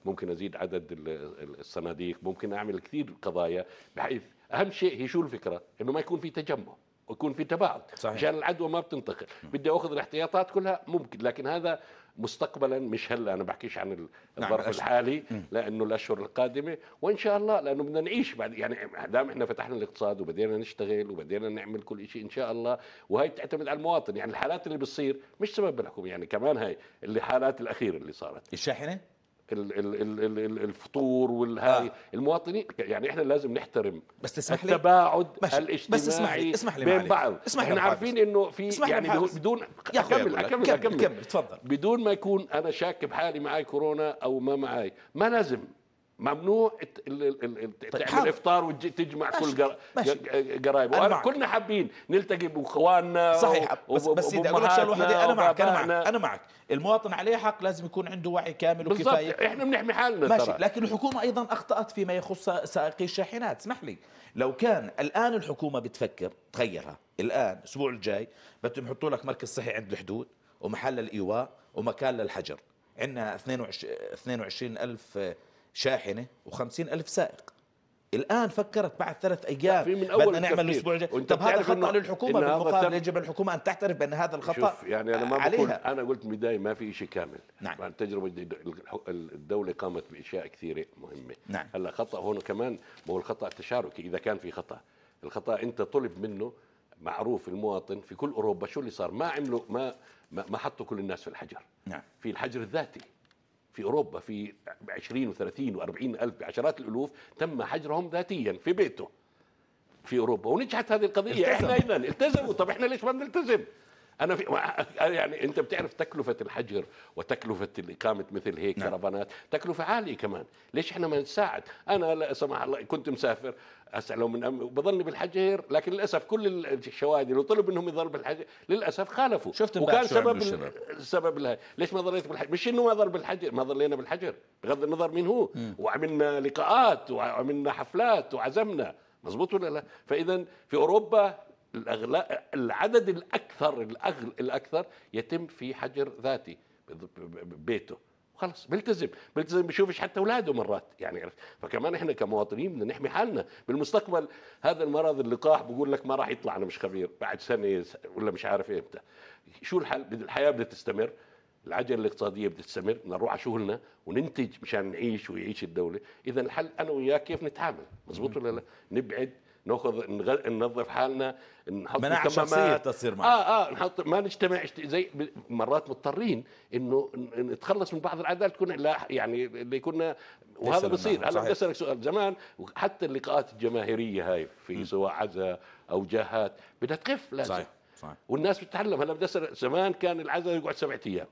ممكن أزيد عدد ال- ال- الصناديق ممكن أعمل كثير قضايا بحيث أهم شيء هي شو الفكرة؟ إنه ما يكون في تجمع. ويكون في تباعد. عشان العدوى ما بتنتقل. بدي آخذ الاحتياطات كلها ممكن لكن هذا مستقبلا مش هلأ أنا بحكيش عن نعم، الظرف الأشهر. الحالي لأنه الأشهر القادمة. وإن شاء الله لأنه بدنا نعيش بعد يعني دام إحنا فتحنا الاقتصاد وبدينا نشتغل وبدينا نعمل كل شيء إن شاء الله. وهي تعتمد على المواطن يعني الحالات اللي بتصير مش سبب الحكومة يعني كمان هاي اللي حالات الأخيرة اللي صارت. الشاحنة؟ ال- ال- ال- ال- ال- الفطور والهاي آه. المواطنين يعني إحنا لازم نحترم بس تسمح لي التباعد ماشي. الاجتماعي بس اسمح لي- اسمح لي بين. بعض اسمح إحنا. عارفين إنه في يعني. بدون أكمل. أكمل كمل- أكمل كمل، تفضل. بدون ما يكون أنا شاك بحالي معي كورونا أو ما معي ما لازم ممنوع ال- تعمل. إفطار وتجمع. كل قر- ماشي. ق- قرايب أنا وأنا معك. كلنا حابين نلتقي بإخواننا صحيح بس بس سيدي أقول لك شغلة واحدة أنا معك أنا معك. أنا معك المواطن عليه حق لازم يكون عنده وعي كامل بالضبط وكفاية إحنا بنحمي حالنا ماشي ترى لكن الحكومة أيضا أخطأت فيما يخص سائقي الشاحنات اسمح لي لو كان الآن الحكومة بتفكر تغيرها الآن الأسبوع الجاي بدهم يحطوا لك مركز صحي عند الحدود ومحل الإيواء ومكان للحجر عندنا 22 22 ألف شاحنة و50 ألف سائق. الآن فكرت بعد ثلاث أيام في من أول بدنا نعمل التفكير. الأسبوع الجاي. طب هذا إن هذا بالمقابل يجب الحكومة أن تعترف بأن هذا الخطأ شوف يعني أنا ما بقول عليها. أنا قلت من البداية ما في شيء كامل. نعم. مع التجربه الدولة قامت بأشياء كثيرة مهمة. نعم. هلأ خطأ هون كمان ما هو الخطأ التشاركي. إذا كان في خطأ الخطأ أنت طلب منه معروف المواطن في كل أوروبا شو اللي صار؟ ما عملوا ما, ما حطوا كل الناس في الحجر. نعم. في الحجر الذاتي. في أوروبا في 20 و30 و40 ألف بعشرات الألوف تم حجرهم ذاتيا في بيته في أوروبا ونجحت هذه القضية. التزموا. إحنا أيضا التزموا. طب إحنا ليش ما بنلتزم؟ أنا في يعني أنت بتعرف تكلفة الحجر وتكلفة اقامه مثل هيك نعم. كرفانات تكلفة عالية كمان. ليش إحنا ما نساعد؟ أنا لا سمح الله كنت مسافر هسه لو من أم وبضلني بالحجر لكن للأسف كل الشواذ اللي طلب منهم يضل بالحجر للأسف خالفوا. شفت وكان سبب؟ السبب لها ليش ما ضليت بالحجر؟ مش إنه ما ضل بالحجر ما ضلينا بالحجر. بغض النظر مين هو. وعملنا لقاءات وعملنا حفلات وعزمنا. مزبوط ولا لا؟ فإذا في أوروبا الأغلا... العدد الأكثر الأغل... الأكثر يتم في حجر ذاتي ب- ب- ببيته خلص بيلتزم بيلتزم بيشوفش حتى اولاده مرات. يعني عرفت؟ فكمان إحنا كمواطنين بدنا نحمي حالنا. بالمستقبل هذا المرض اللقاح بقول لك ما راح يطلع أنا مش خبير. بعد سنة ولا مش عارف إمتى. شو الحل؟ الحياة بدها تستمر العجلة الاقتصادية بدها تستمر بدنا نروح على شغلنا وننتج مشان نعيش ويعيش الدولة. إذا الحل أنا وياك كيف نتعامل؟ مزبوط ولا لا؟ نبعد ناخذ ننظف حالنا نحط مناعة. شخصية تصير معك. آه آه نحط ما نجتمع زي مرات مضطرين إنه نتخلص من بعض العادات تكون لا يعني اللي كنا وهذا بصير هلا. بدي أسألك سؤال. زمان حتى اللقاءات الجماهيرية هاي في سواء عزاء أو جاهات بدها تخف لازم. صحيح صحيح. والناس بتتعلم. هلا بدي اسال زمان كان العزاء يقعد سبعة أيام.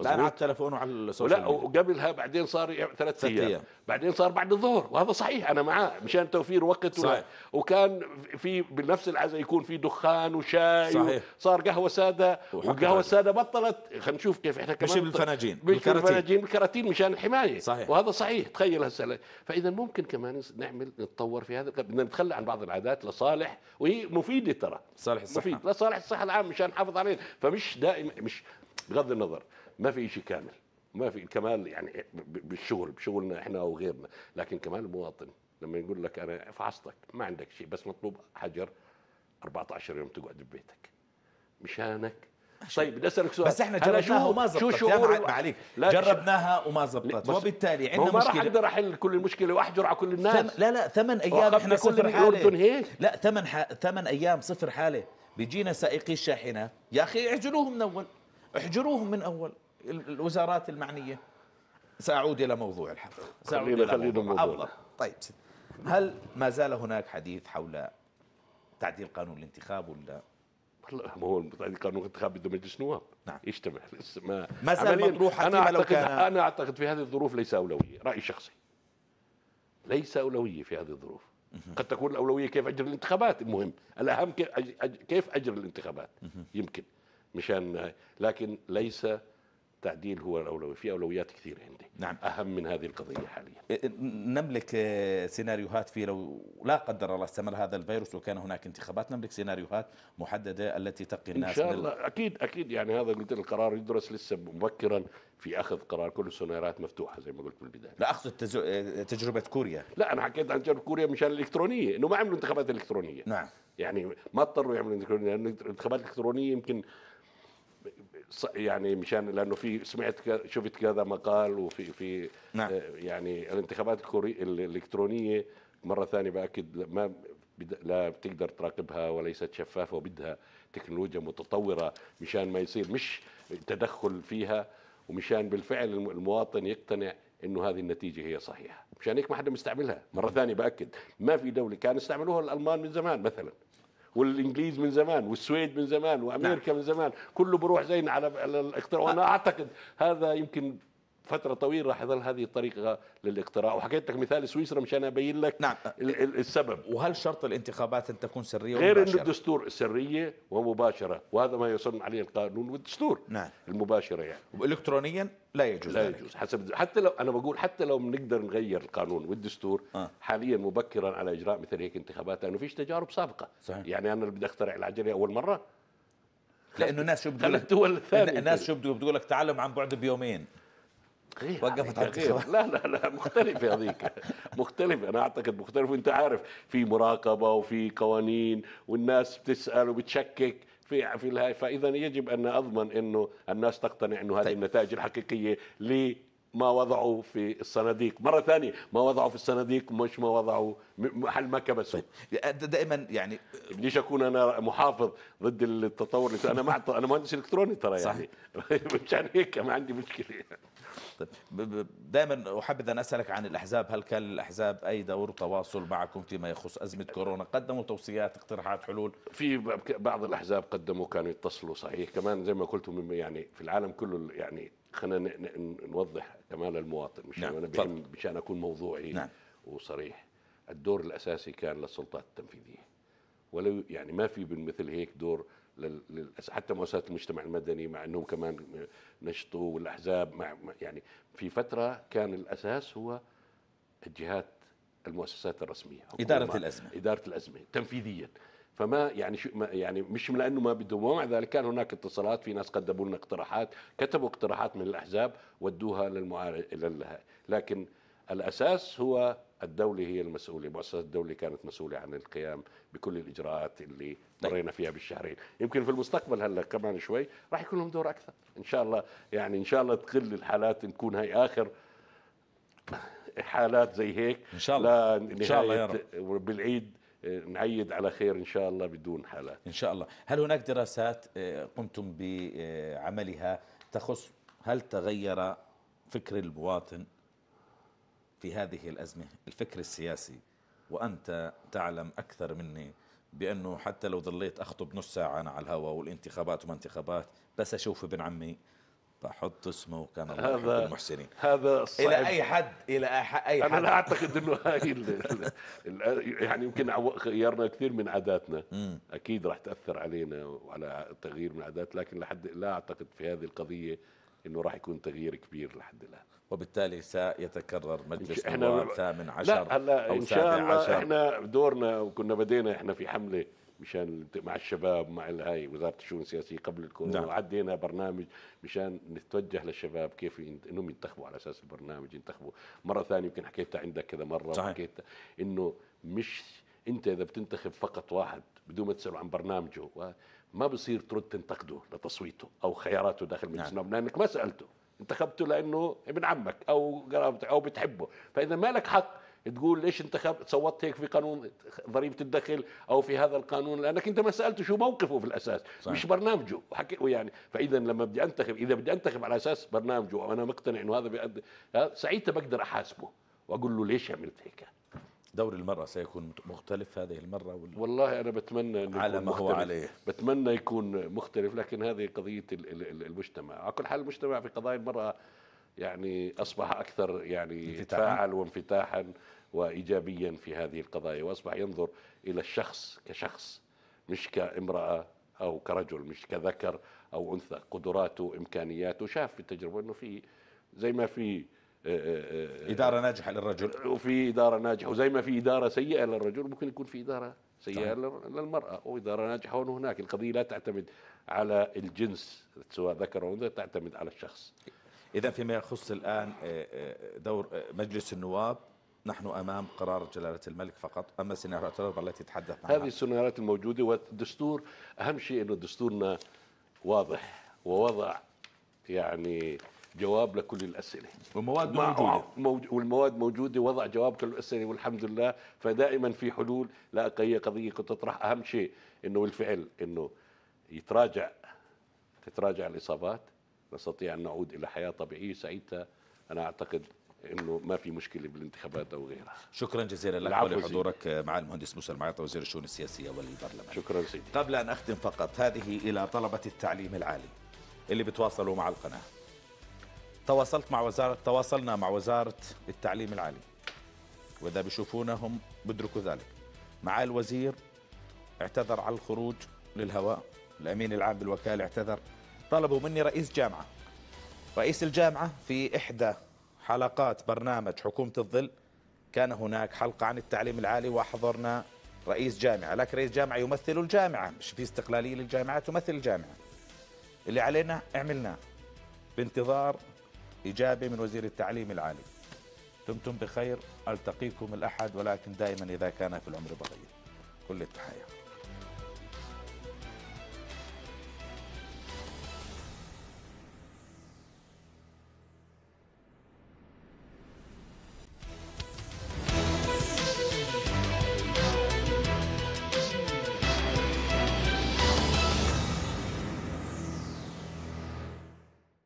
الآن على مظبوط؟ التلفون وعلى السوشيال ميديا وقبلها بعدين صار ثلاث أيام. بعدين صار بعد الظهر وهذا صحيح أنا معاه مشان توفير وقت صحيح. وكان في بنفس العزاء يكون في دخان وشاي صحيح. صار قهوة سادة والقهوه. الساده بطلت خلينا نشوف كيف إحنا كمان مش بالفناجين، مش بالكراتين. بالفناجين بالكراتين مشان الحماية صحيح. وهذا صحيح تخيل هسه فإذا ممكن كمان نعمل نتطور في هذا بدنا نتخلى عن بعض العادات لصالح وهي مفيدة ترى صالح الصحة مفيد لصالح الصحة العامة مشان نحافظ عليه فمش دائما مش بغض النظر ما في شيء كامل. ما في الكمال يعني بالشغل بشغلنا إحنا أو غيرنا لكن كمان المواطن. لما يقول لك أنا فحصتك ما عندك شيء بس مطلوب حجر 14 يوم تقعد ببيتك. مشانك. طيب بدي أسألك سؤال. بس إحنا جربناها شو- وما شو زبطت شعور مع- الواحد؟ معليك لا، جربناها وما زبطت. وبالتالي ما عندنا ما راح أقدر أحل كل المشكلة وأحجر على كل الناس. ثم لا لا ثمان أيام إحنا صفر حالة. هيك. لا ثمان ح... ثمان أيام صفر حالة. بيجينا سائقي الشاحنات يا أخي احجروهم من أول. احجروهم من أول. الوزارات المعنية. سأعود إلى موضوع الحلقة سأعود خلينا- إلى خلينا موضوع. موضوعنا. أفضل. طيب. هل ما زال هناك حديث حول تعديل قانون الانتخاب ولا؟ والله ما هو قانون الانتخاب بده مجلس نواب. نعم. يجتمع لسه ما ما زال مطروحة أنا فيما لو اعتقد كان- أنا أعتقد في هذه الظروف ليس أولوية راي شخصي ليس أولوية في هذه الظروف. قد تكون الأولوية كيف اجر الانتخابات. المهم الأهم كيف أج- أج- كيف اجر الانتخابات؟ يمكن. مشان لكن ليس تعديل هو الأولوية في أولويات كثيرة عندي. نعم. أهم من هذه القضية حاليا. نملك آه، سيناريوهات في لو لا قدر الله استمر هذا الفيروس وكان هناك انتخابات نملك سيناريوهات محددة التي تقي إن الناس شاء من الله أكيد أكيد. يعني هذا قلت القرار يدرس لسه مبكرا في أخذ قرار. كل السيناريوهات مفتوحة زي ما قلت بالبدايه لا أقصد تز- آه، تجربة كوريا. لا أنا حكيت عن جنوب كوريا مشان الإلكترونية إنه ما عملوا انتخابات إلكترونية. نعم. يعني ما اضطروا يعملوا الكترونيه لأن الانتخابات الالكترونيه يمكن يعني مشان لأنه في سمعت شفت كذا مقال وفي في نعم. آه، يعني الانتخابات الكوري الإلكترونية مرة ثانية بأكد ما لا بتقدر تراقبها وليست شفافة وبدها تكنولوجيا متطورة مشان ما يصير مش تدخل فيها ومشان بالفعل الم- المواطن يقتنع إنه هذه النتيجة هي صحيحة. مشان هيك ما حدا مستعملها. مرة ثانية بأكد. ما في دولة كان استعملوها الألمان من زمان مثلا. والإنجليز من زمان والسويد من زمان وأمريكا من زمان كله بروح زين على على الاختراع وأنا أعتقد هذا يمكن فترة طويلة راح يظل هذه الطريقة للاختراع وحكيت لك مثال سويسرا مشان أبين لك نعم. ال- ال- السبب وهل شرط الانتخابات أن تكون سرية غير إنه؟ الدستور سرية ومباشرة وهذا ما يصن عليه القانون والدستور نعم. المباشرة يعني والكترونيا لا يجوز لا ذلك. يجوز حسب حتى لو أنا بقول حتى لو بنقدر نغير القانون والدستور آه. حاليا مبكرا على إجراء مثل هيك انتخابات لأنه فيش تجارب سابقة صحيح. يعني أنا اللي بدي أخترع العجلة أول مرة لأنه الناس شو بتقول الدول الثانية الناس شو بتقول لك تعلم عن بعد بيومين غير وقفت على غير لا لا لا مختلفة هذيك. مختلفة أنا أعتقد مختلف. وأنت عارف في مراقبة وفي قوانين والناس بتسأل وبتشكك في في الهاي. فإذا يجب أن أضمن إنه الناس تقتنع إنه هذه طيب. النتائج الحقيقية لما وضعوا في الصناديق. مرة ثانية ما وضعوا في الصناديق مش ما وضعوا محل ما كبسوا. دائما يعني بديش أكون أنا محافظ ضد التطور أنا مع أنا مهندس إلكتروني ترى. يعني. مشان هيك ما عندي مشكلة. طيب دائما أحب أن أسألك عن الأحزاب. هل كان الأحزاب أي دور تواصل معكم فيما يخص أزمة كورونا؟ قدموا توصيات اقتراحات حلول. في بعض الأحزاب قدموا كانوا يتصلوا صحيح. كمان زي ما قلت يعني في العالم كله يعني خلينا نوضح كمان المواطن مش نعم، أنا. بهم مشان أكون موضوعي نعم. وصريح. الدور الأساسي كان للسلطات التنفيذية. ولو يعني ما في مثل هيك دور لل- حتى مؤسسات المجتمع المدني مع إنهم كمان نشطوا والأحزاب مع يعني في فترة كان الأساس هو الجهات المؤسسات الرسمية حكومة، الأزمة. إدارة الأزمة تنفيذيا فما يعني شو ما يعني مش لأنه ما بدهم ومع ذلك كان هناك اتصالات في ناس قدموا لنا اقتراحات كتبوا اقتراحات من الأحزاب ودوها للمعارض لل- لكن الأساس هو الدولة هي المسؤولة مؤسسات الدولة كانت مسؤولة عن القيام بكل الإجراءات اللي طيب. مرينا فيها بالشهرين. يمكن في المستقبل هلأ كمان شوي راح يكون لهم دور أكثر. إن شاء الله يعني إن شاء الله تقل الحالات نكون هاي آخر حالات زي هيك. إن شاء الله. إن شاء الله يا نهاية بالعيد آه، نعيد على خير إن شاء الله بدون حالات. إن شاء الله. هل هناك دراسات آه، قمتم بعملها تخص هل تغير فكر المواطن في هذه الأزمة الفكر السياسي وأنت تعلم أكثر مني بأنه حتى لو ظليت أخطب نص ساعة أنا على الهواء والانتخابات وما انتخابات بس أشوف ابن عمي بحط اسمه وكان الله هذا المحسنين. هذا الصعب إلى أي حد إلى أي أنا حد. لا أعتقد إنه هاي ال ال ال يعني يمكن غيرنا كثير من عاداتنا. مم. أكيد راح تأثر علينا وعلى تغيير من العادات لكن لحد لا أعتقد في هذه القضية إنه راح يكون تغيير كبير لحد الآن. وبالتالي سيتكرر مجلس نواب ثامن عشر لا هلا أو إن شاء الله عشر. إحنا دورنا وكنا بدينا إحنا في حملة مشان مع الشباب مع هاي وزارة الشؤون السياسية قبل الكورونا نعم. وعدينا برنامج مشان نتوجه للشباب كيف إنهم ينتخبوا على أساس البرنامج ينتخبوا مرة ثانية يمكن حكيتها عندك كذا مرة صحيح. وحكيتها إنه مش أنت إذا بتنتخب فقط واحد بدون ما تساله عن برنامجه ما بصير ترد تنتقده لتصويته أو خياراته داخل مجلس نعم. لأنك ما سألته انتخبته لأنه ابن عمك أو قرابتك أو بتحبه. فإذا ما لك حق تقول ليش انتخب صوتت هيك في قانون ضريبه الدخل أو في هذا القانون لأنك أنت ما سألته شو موقفه في الأساس. صحيح. مش برنامجه. وحكي يعني فإذا لما بدي أنتخب إذا بدي أنتخب على أساس برنامجه وأنا مقتنع إنه هذا بيقدم ها، ساعتها بقدر أحاسبه وأقول له ليش عملت هيك؟ دور المرأة سيكون مختلف هذه المرة ولا والله أنا بتمنى إنه على ما هو. عليه. بتمنى يكون مختلف لكن هذه ال- المجتمع على كل حال المجتمع في قضايا المرأة يعني أصبح أكثر يعني. تفاعل وانفتاحا وايجابيا في هذه القضايا وأصبح ينظر إلى الشخص كشخص مش كامرأة أو كرجل مش كذكر أو أنثى قدراته إمكانياته شاف في التجربة إنه في زي ما في آه، آه، آه، إدارة ناجحة للرجل. وفي إدارة ناجحة وزي ما في إدارة سيئة للرجل ممكن يكون في إدارة سيئة طيب. لل- للمرأة وإدارة ناجحة. هون وهناك القضية لا تعتمد على الجنس سواء ذكر أو أنثى تعتمد على الشخص. إذا فيما يخص آه، دور مجلس النواب نحن أمام قرار جلالة الملك فقط أما سيناريوهات الأربعة التي تحدث عنها. هذه السيناريوهات الموجودة والدستور أهم شيء أنه دستورنا واضح ووضع يعني جواب لكل الأسئلة. ومواد مع- موجودة. موج- والمواد موجودة وضع جواب كل الأسئلة والحمد لله. فدائما في حلول لا اي قضية كنت تطرح أهم شيء إنه بالفعل إنه يتراجع تتراجع الإصابات. نستطيع أن نعود إلى حياة طبيعية ساعتها أنا أعتقد إنه ما في مشكلة بالانتخابات أو غيرها. شكرا جزيلا لك ولحضورك مع المهندس موسى المعيطة وزير الشؤون السياسية والبرلمان. شكرا سيدي. قبل أن أختم فقط هذه إلى طلبة التعليم العالي اللي بتواصلوا مع القناة. تواصلت مع وزارة تواصلنا مع وزارة التعليم العالي وإذا بيشوفونا هم بدركوا ذلك. مع الوزير اعتذر على الخروج للهواء الأمين العام بالوكالة اعتذر. طلبوا مني رئيس جامعة. رئيس الجامعة في إحدى حلقات برنامج حكومة الظل كان هناك حلقة عن التعليم العالي وحضرنا رئيس جامعة. لكن رئيس جامعة يمثل الجامعة مش في استقلالية للجامعات تمثل الجامعة. اللي علينا عملناه بانتظار إجابة من وزير التعليم العالي. دمتم بخير ألتقيكم الأحد ولكن دائما إذا كان في العمر بقية كل التحية.